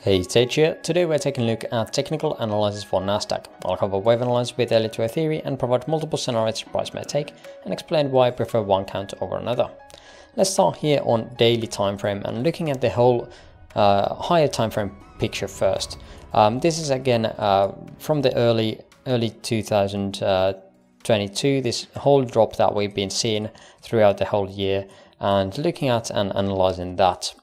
Hey, Sage here. Today we're taking a look at technical analysis for Nasdaq. I'll cover wave analysis with Elliott wave theory and provide multiple scenarios price may take and explain why I prefer one count over another. Let's start here on daily time frame and looking at the whole uh, higher time frame picture first. Um, this is again uh, from the early early 2022. Uh, this whole drop that we've been seeing throughout the whole year and looking at and analyzing that.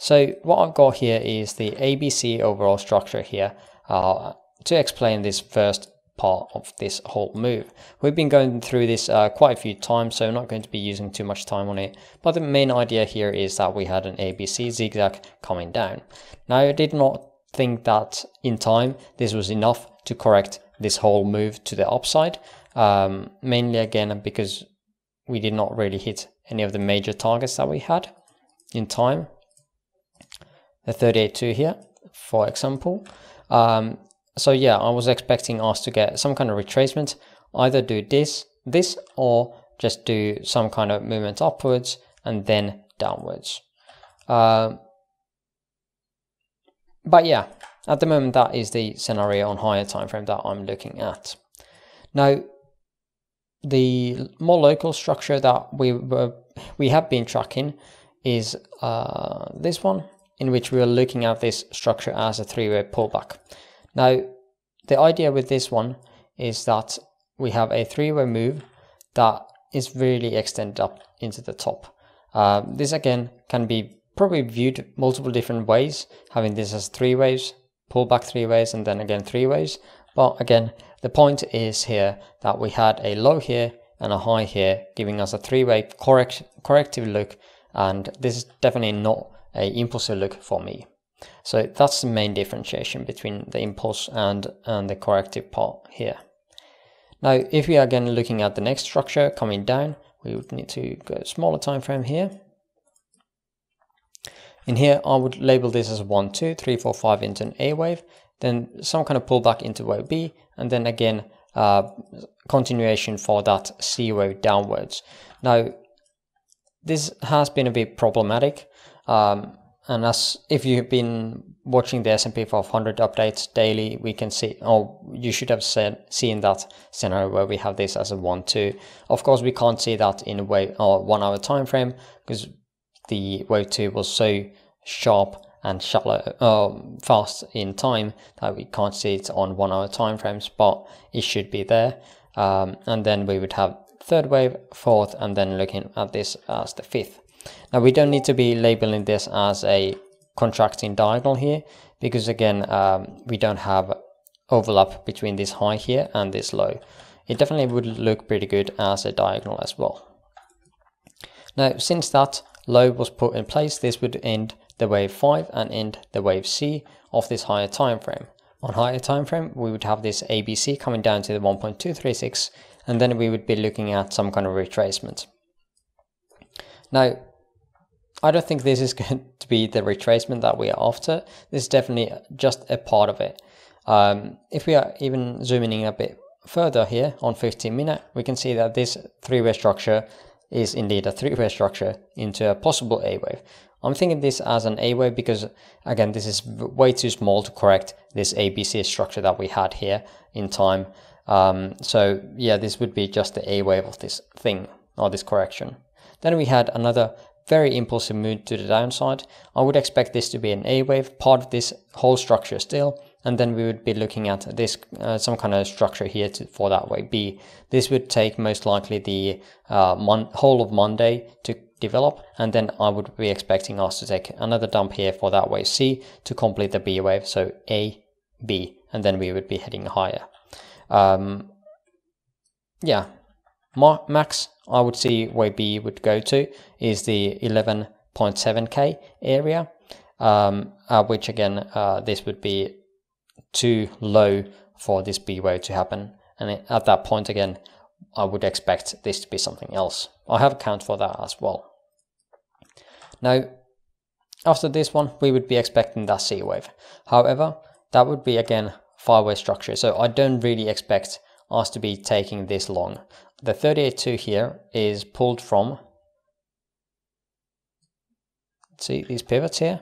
So what I've got here is the ABC overall structure here uh, to explain this first part of this whole move. We've been going through this uh, quite a few times, so I'm not going to be using too much time on it. But the main idea here is that we had an ABC zigzag coming down. Now I did not think that in time this was enough to correct this whole move to the upside. Um, mainly again because we did not really hit any of the major targets that we had in time. The 38.2 here, for example. Um, so yeah, I was expecting us to get some kind of retracement, either do this, this, or just do some kind of movement upwards and then downwards. Uh, but yeah, at the moment that is the scenario on higher time frame that I'm looking at. Now, the more local structure that we were we have been tracking is uh, this one, in which we are looking at this structure as a three-way pullback. Now, the idea with this one is that we have a three-way move that is really extended up into the top. Uh, this again can be probably viewed multiple different ways, having this as three waves, pullback three ways, and then again three ways. But again, the point is here that we had a low here and a high here, giving us a three-way correct corrective look, and this is definitely not a impulsive look for me. So that's the main differentiation between the impulse and, and the corrective part here. Now, if we are again looking at the next structure coming down, we would need to go smaller time frame here. In here, I would label this as 1, 2, 3, 4, 5 into an A wave, then some kind of pullback into wave B, and then again, uh, continuation for that C wave downwards. Now, this has been a bit problematic um, and as if you've been watching the S&P 500 updates daily, we can see, oh, you should have said, seen that scenario where we have this as a 1-2. Of course, we can't see that in a way or one hour time frame because the wave 2 was so sharp and shallow, uh, fast in time that we can't see it on one hour time frames, but it should be there. Um, and then we would have third wave, fourth, and then looking at this as the fifth. Now we don't need to be labeling this as a contracting diagonal here because again um, we don't have overlap between this high here and this low. It definitely would look pretty good as a diagonal as well. Now since that low was put in place this would end the wave 5 and end the wave C of this higher time frame. On higher time frame we would have this ABC coming down to the 1.236 and then we would be looking at some kind of retracement. Now I don't think this is going to be the retracement that we are after. This is definitely just a part of it. Um, if we are even zooming in a bit further here on 15 minute, we can see that this three-way structure is indeed a three-way structure into a possible A wave. I'm thinking this as an A wave because again, this is way too small to correct this ABC structure that we had here in time. Um, so yeah, this would be just the A wave of this thing or this correction. Then we had another very impulsive move to the downside. I would expect this to be an A wave, part of this whole structure still, and then we would be looking at this uh, some kind of structure here to, for that wave B. This would take most likely the uh, whole of Monday to develop, and then I would be expecting us to take another dump here for that wave C to complete the B wave, so A, B, and then we would be heading higher. Um, yeah, max I would see where B would go to is the 11.7k area, um, uh, which again, uh, this would be too low for this B wave to happen. And at that point, again, I would expect this to be something else. I have a count for that as well. Now, after this one, we would be expecting that C wave. However, that would be again five-way structure. So I don't really expect us to be taking this long the 38.2 here is pulled from, see these pivots here?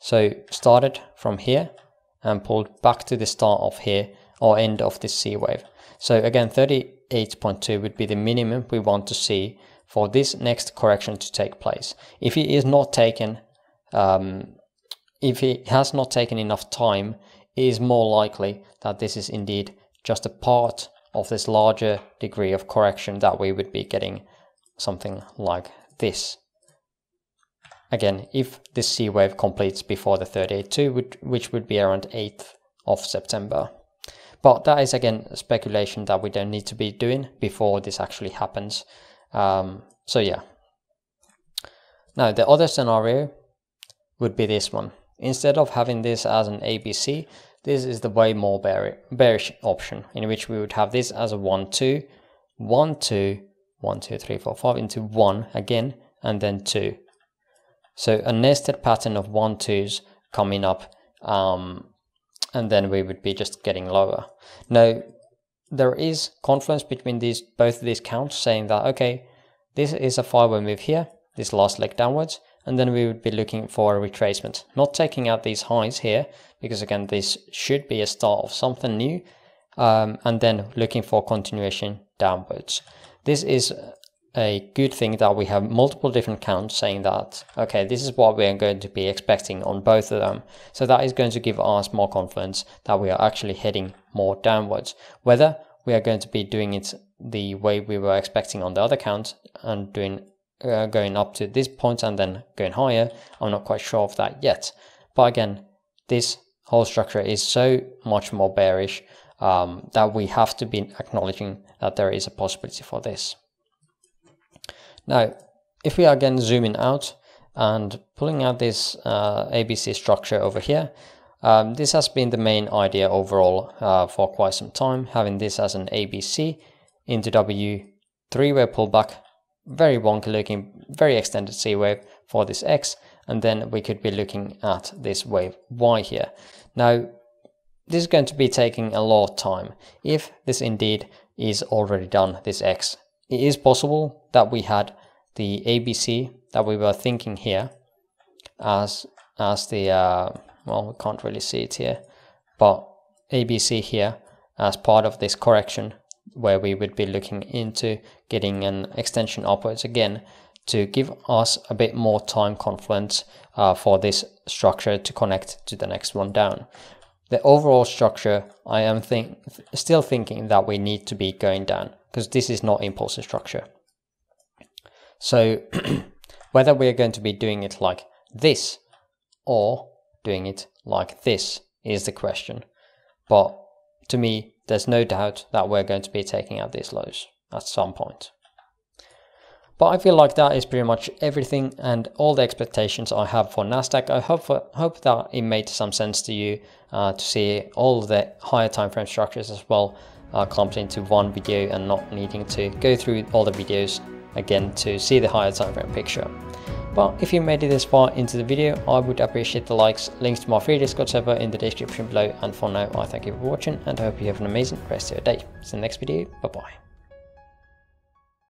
So started from here and pulled back to the start of here or end of this C wave. So again, 38.2 would be the minimum we want to see for this next correction to take place. If it is not taken, um, if it has not taken enough time, it is more likely that this is indeed just a part of this larger degree of correction that we would be getting something like this. Again, if this C wave completes before the 38.2, which would be around 8th of September. But that is again speculation that we don't need to be doing before this actually happens. Um, so yeah. Now the other scenario would be this one. Instead of having this as an ABC, this is the way more bearish option in which we would have this as a 1, 2, 1, 2, 1, 2, 3, 4, 5 into 1 again, and then 2. So a nested pattern of 1, 2s coming up, um, and then we would be just getting lower. Now, there is confluence between these both these counts saying that, okay, this is a 5 move here, this last leg downwards, and then we would be looking for a retracement. Not taking out these highs here, because again, this should be a start of something new, um, and then looking for continuation downwards. This is a good thing that we have multiple different counts saying that, okay, this is what we are going to be expecting on both of them. So that is going to give us more confidence that we are actually heading more downwards. Whether we are going to be doing it the way we were expecting on the other count and doing uh, going up to this point and then going higher. I'm not quite sure of that yet. But again, this whole structure is so much more bearish um, that we have to be acknowledging that there is a possibility for this. Now, if we are again zooming out and pulling out this uh, ABC structure over here, um, this has been the main idea overall uh, for quite some time, having this as an ABC into W, three-way pullback very wonky looking, very extended C wave for this X, and then we could be looking at this wave Y here. Now, this is going to be taking a lot of time. If this indeed is already done, this X, it is possible that we had the ABC that we were thinking here as as the, uh, well, we can't really see it here, but ABC here as part of this correction where we would be looking into getting an extension upwards again to give us a bit more time confluence uh, for this structure to connect to the next one down. The overall structure, I am think still thinking that we need to be going down because this is not impulsive structure. So whether we're going to be doing it like this or doing it like this is the question. But to me, there's no doubt that we're going to be taking out these lows at some point. But I feel like that is pretty much everything and all the expectations I have for Nasdaq. I hope for, hope that it made some sense to you uh, to see all the higher time frame structures as well uh, clumped into one video and not needing to go through all the videos again to see the higher time frame picture. But if you made it this far into the video, I would appreciate the likes, links to my free Discord server in the description below, and for now I thank you for watching and I hope you have an amazing rest of your day. See you in the next video, bye bye.